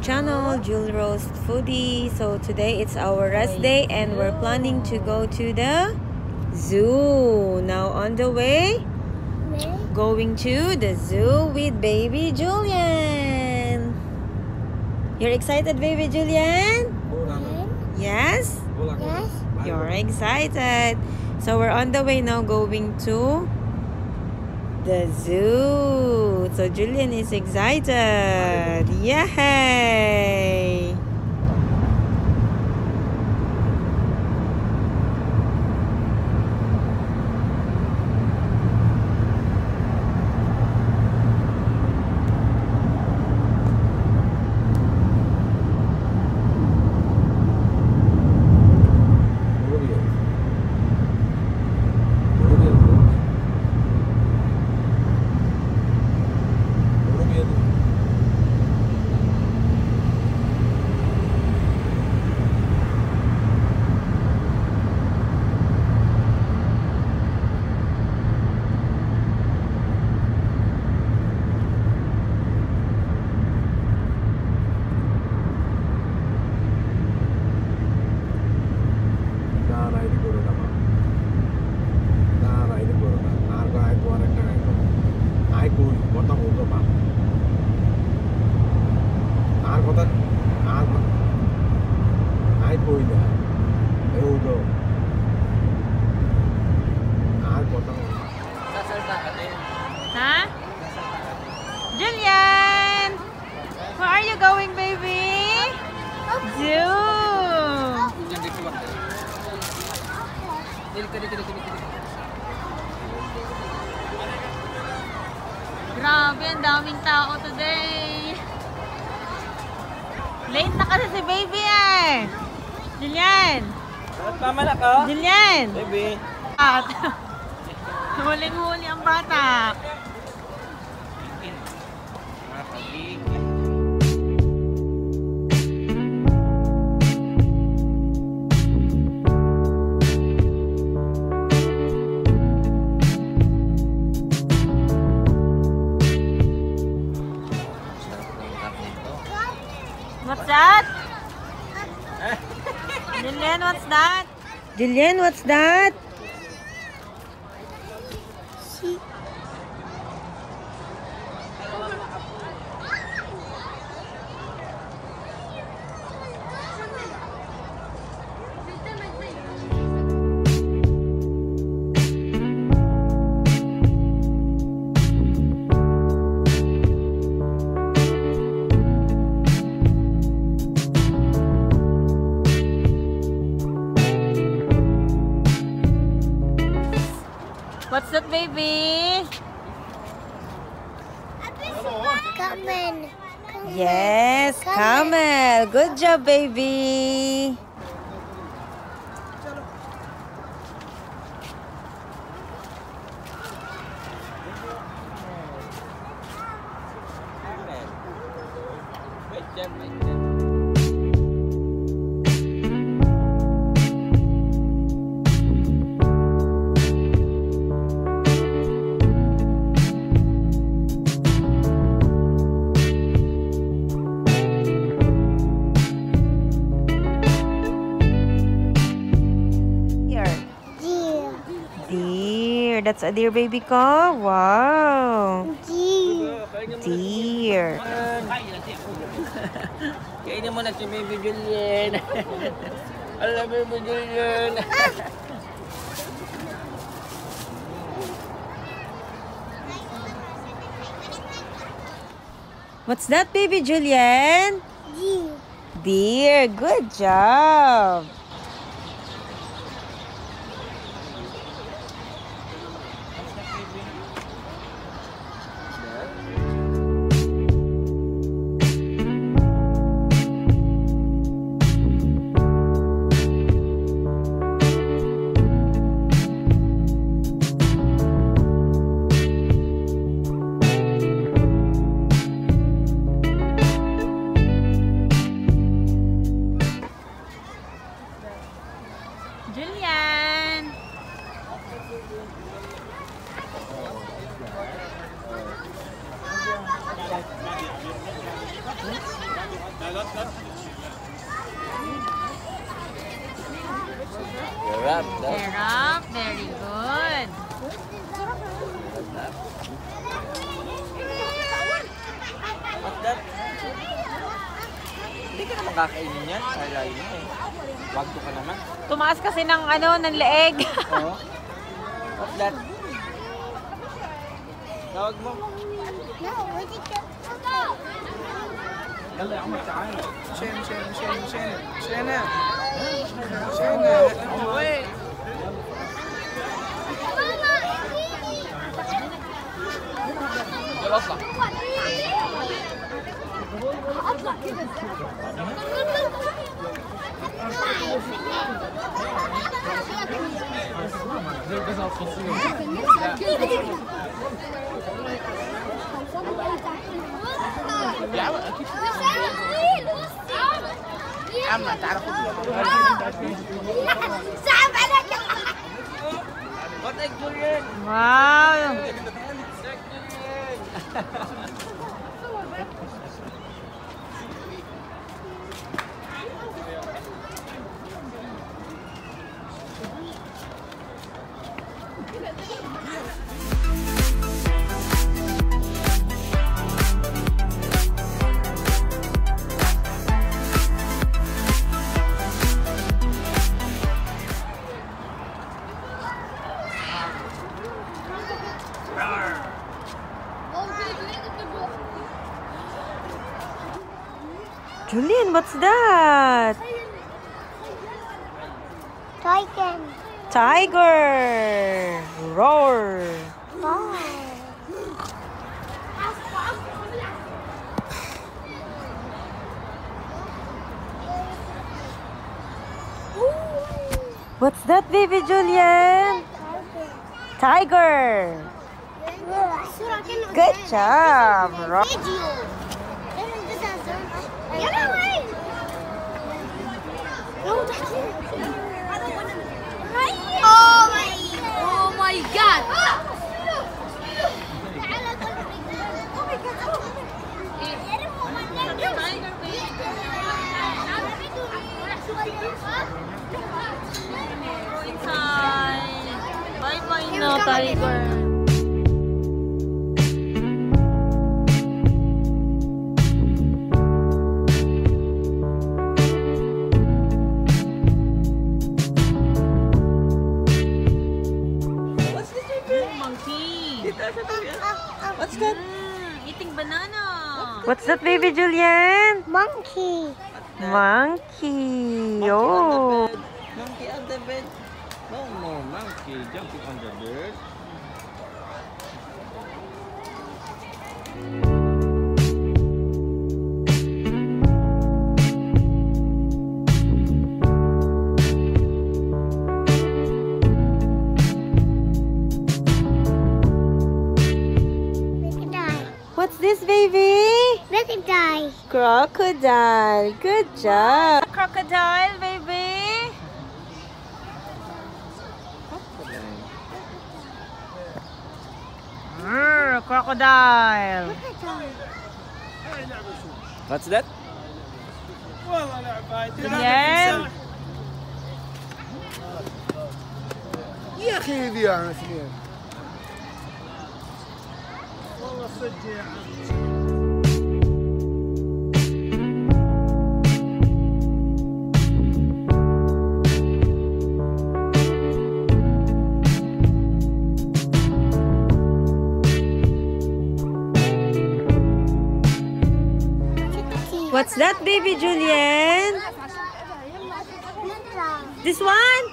channel, Jewel Roast Foodie. So today it's our rest day and we're planning to go to the zoo. Now on the way, going to the zoo with baby Julian. You're excited, baby Julian? Yes? Yes. You're excited. So we're on the way now going to the zoo. So Julian is excited. Yay! That? Julian, what's that? Come in. Yes, camel. Good job, baby. That's a deer, baby ko. Wow. Deer. Deer. Kainin mo na si Baby Julian. Alam mo Baby Julian. What's that, baby Julian? Deer. Deer. Good job. Sarap. Sarap. Very good. Hindi ka na makakainin yan. Highlight mo eh. Wag ko ka naman. Tumaas kasi ng ano, ng leeg. Oo. What's that? Tawag mo. No, where'd it go? Magkain. Shen, Shen, Shen, Shen. يلا. اطلع اطلع كده يا عم أكيد صعب عليك What egg durian? Wow. what's that? Tiger. Tiger. Roar. What's that, baby Julian? Tiger. Good job. Roar. Oh my Oh my god Bye-bye na, Tiger. What's that? Mm, eating banana. What's that, baby Julian? Monkey Monkey. Monkey on Oh. the bed. Monkey on the bed. No more monkey jumping on the bed. baby? Crocodile. Crocodile. Good job. Crocodile, baby. Grr, crocodile. What's that? Yeah. Yeah, What's that, baby Julian? This one?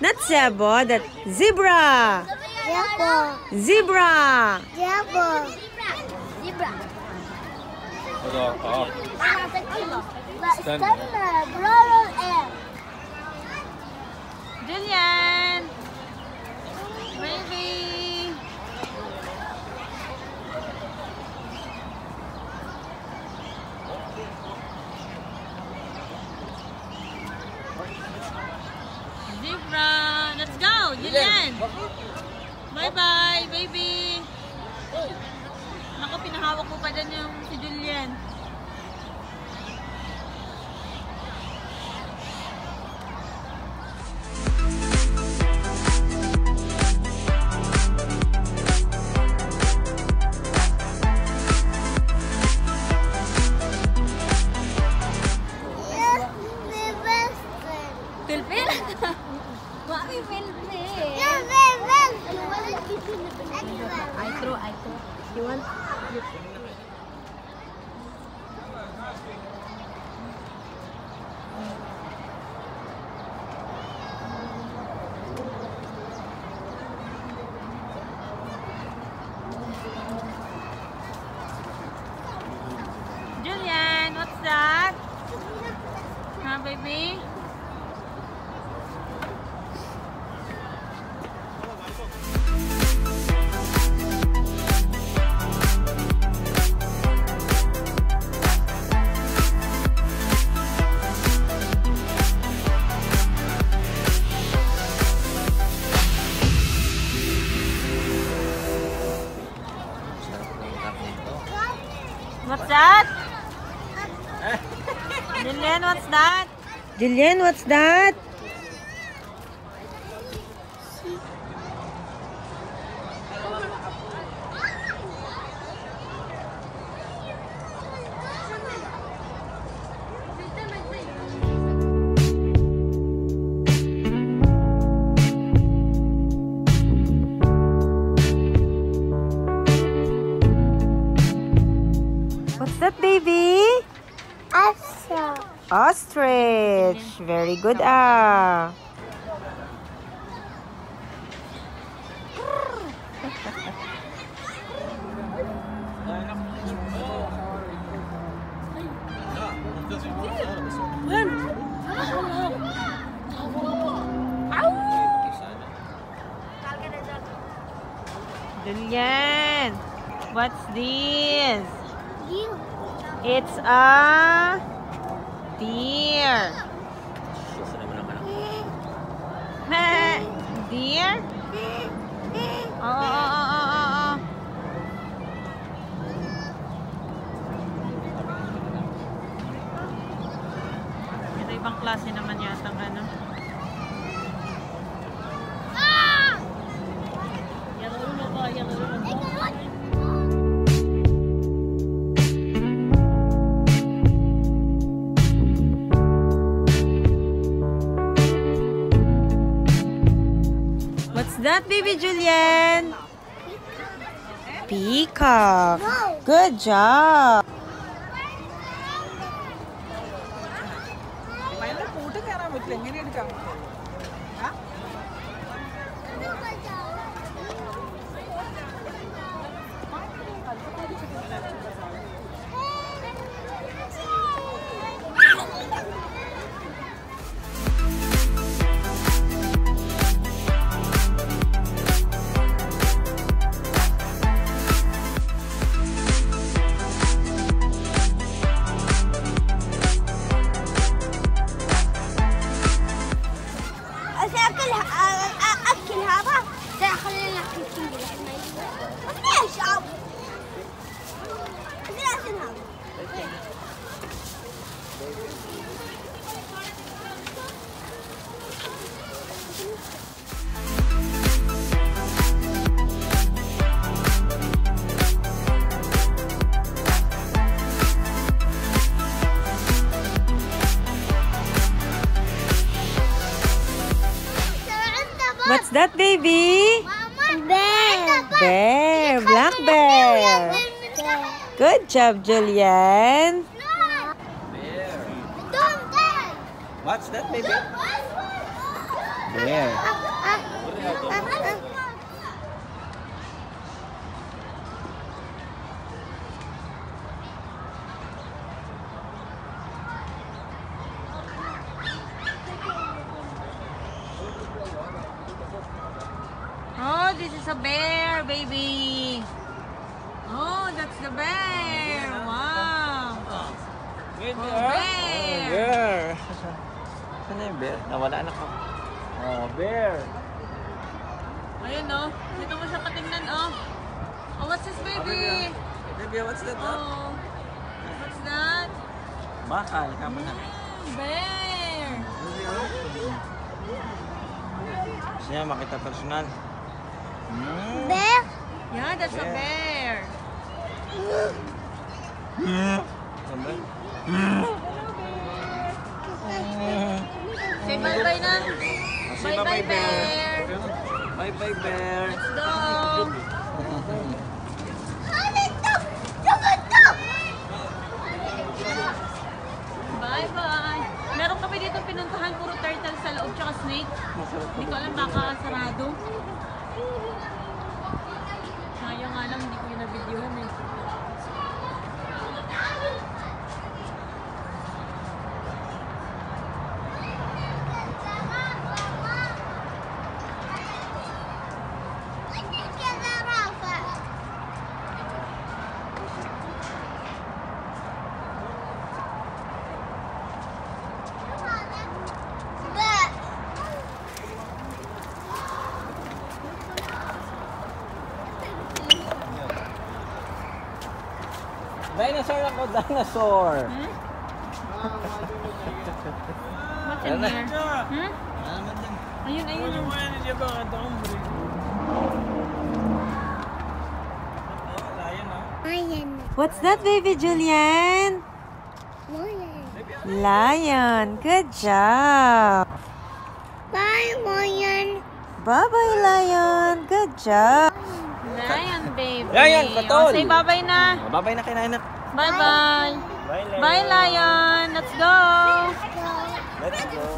Not zebra, that zebra. Zebra. Zebra. Zebra. Stand. Julian. Maybe. Zebra. Let's go, Julian. Julian, what's that? What's that, baby? Asa. Ostrich. Very good, ah. Julian, what's this? It's a deer. Deer? Oo, oo, oo, oo. Ito ibang klase naman yata ano. Baby Julian? Peacock. Good job. Good job, Julian. Bear. Don't dance. What's that, baby? Bear. Oh, Bakal, kamo na. Bear. Niya makita personal. Hmm. Bear. Yeah, that's a bear. Saan ba? Say bye-bye na. Bye-bye, bear. Bye-bye, bear. Let's go. pinuntahan, puro turtle sa loob, tsaka snake. Hindi ko alam, baka sarado. Dinosaur ako, dinosaur. What's in here? Hmm? Ayun, ayun. ayun. Lion. What's that, baby Julian? Lion. Lion. Good job. Bye, lion. Bye-bye, Lion. Good job. Lion, baby. Lion, patol. Oh, say bye-bye na. Babay na kinain na. Bye-bye. Bye, Lion. Let's go. Let's go.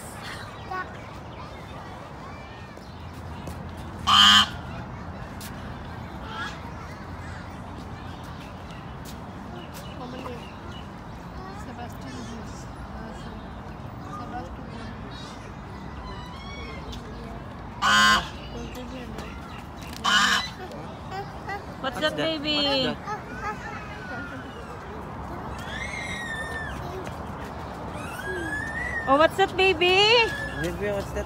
baby? Baby, what's that?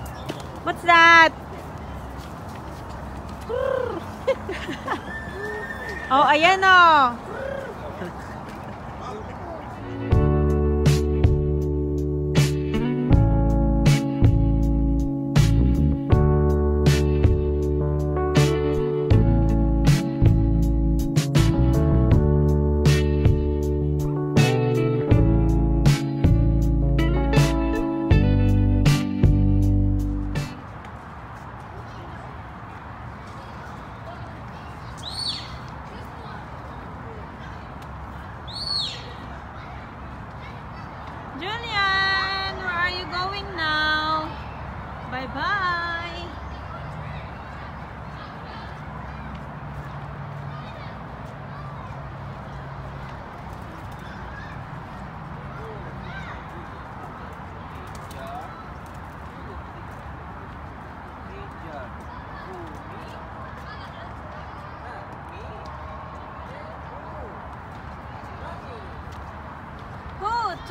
What's that? oh, ayan oh.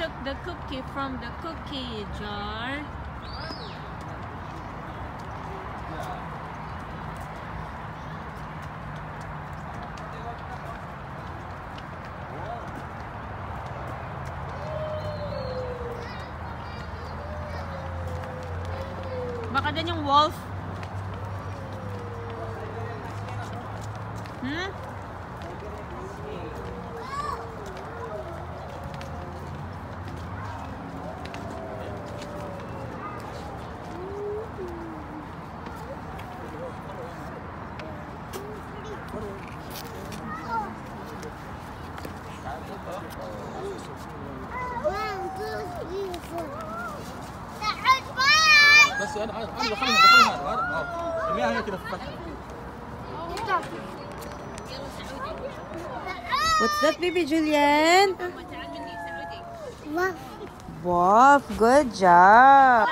Took the cookie from the cookie jar? Baka dyan yung wolf. دخلنا دخلنا اه ارميها هي كده في الفتحه What's that, baby Julian? Wow. Wow, good job.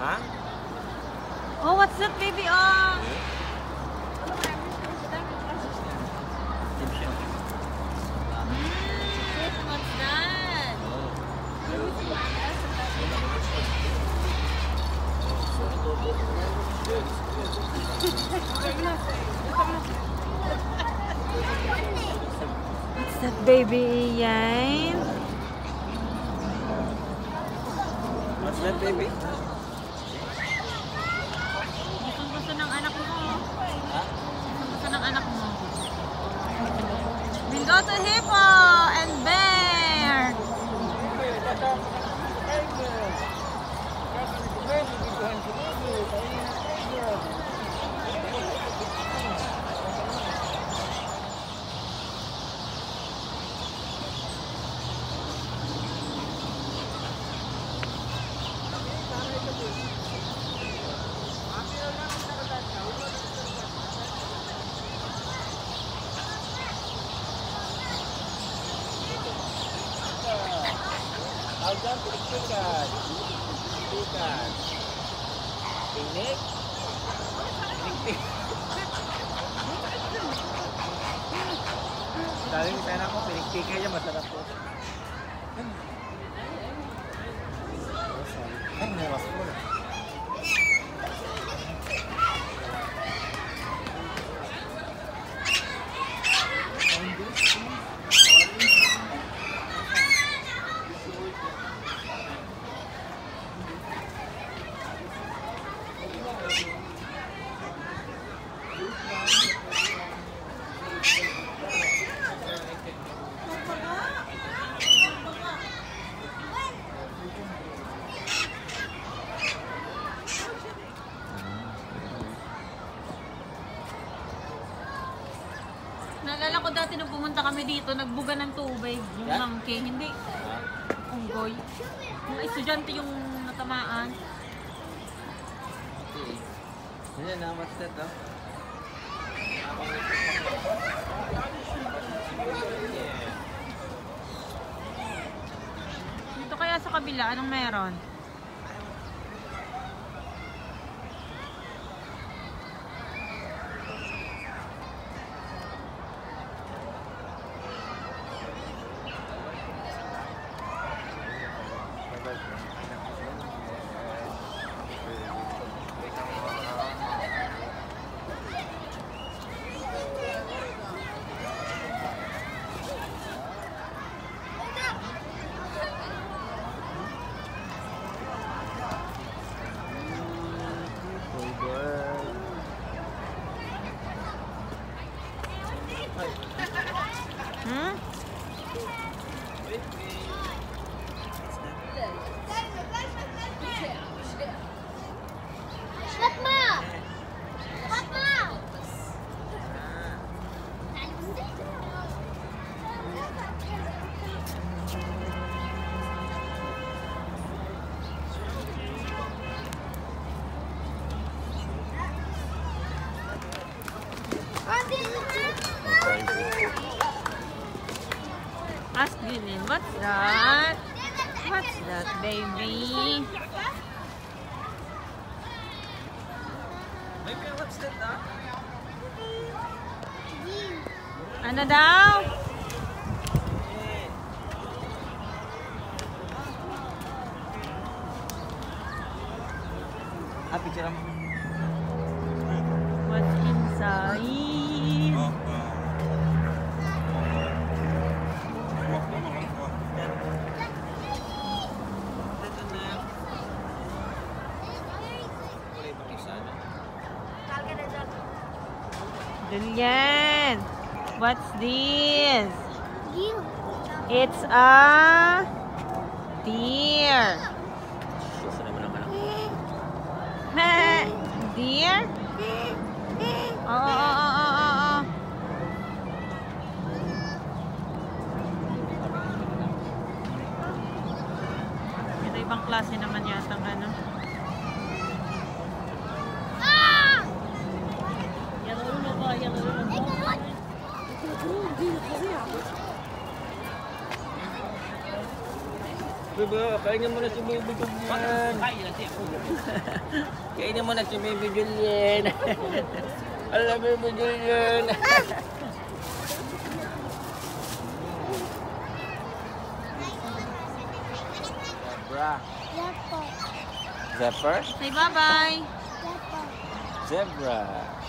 ها Oh, what's that, baby? Oh. What's that, baby Ian? What's that baby? 変な変なはそこだよ dito, nagbuga ng tubig. Yung Yeah? monkey, hindi. Unggoy. Mga estudyante yung natamaan. Yan na, what's that, oh? Dito kaya sa kabila, anong meron? Ganyan. What's this? Deer. It's a deer. deer? Oo, oh, oo, oh, oh, oh, oh oo, ibang klase ng Baby, kainin mo na si Baby Julian. kainin mo na si Baby Julian. Alam Baby Julian. Zebra. Zephyr? Say bye-bye. Zebra.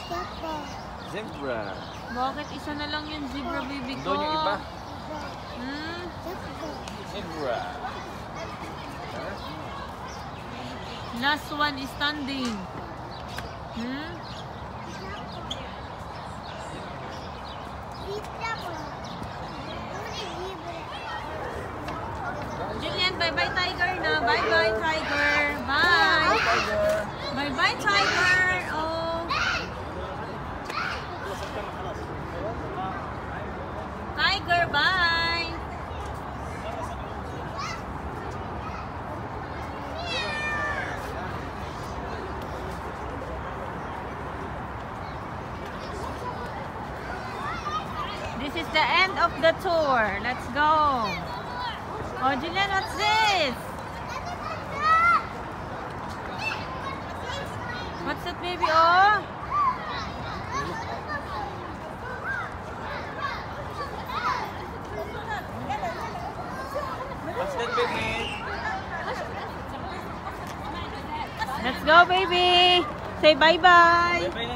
Lepo. Zebra. Bakit isa na lang yung zebra baby ko? Doon yung iba. Hmm? Zebra. Last one is standing. Hmm? Zebra mo. Uli zebra. Julian, bye-bye tiger na. Bye-bye tiger. Bye. Bye-bye tiger. Oh. Tiger, bye. This is the end of the tour. Let's go. Oh, Julian, what's this? What's that, baby? Oh, What's that, baby? let's go, baby. Say bye-bye.